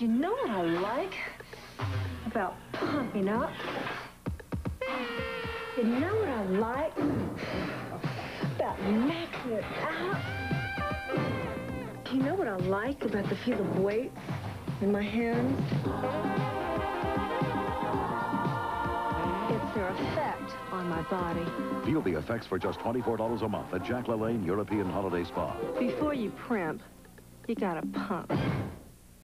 You know what I like about pumping up? You know what I like about maxing it out? You know what I like about the feel of weight in my hands? It's their effect on my body. Feel the effects for just $24 a month at Jack LaLanne European Holiday Spa. Before you primp, you gotta pump.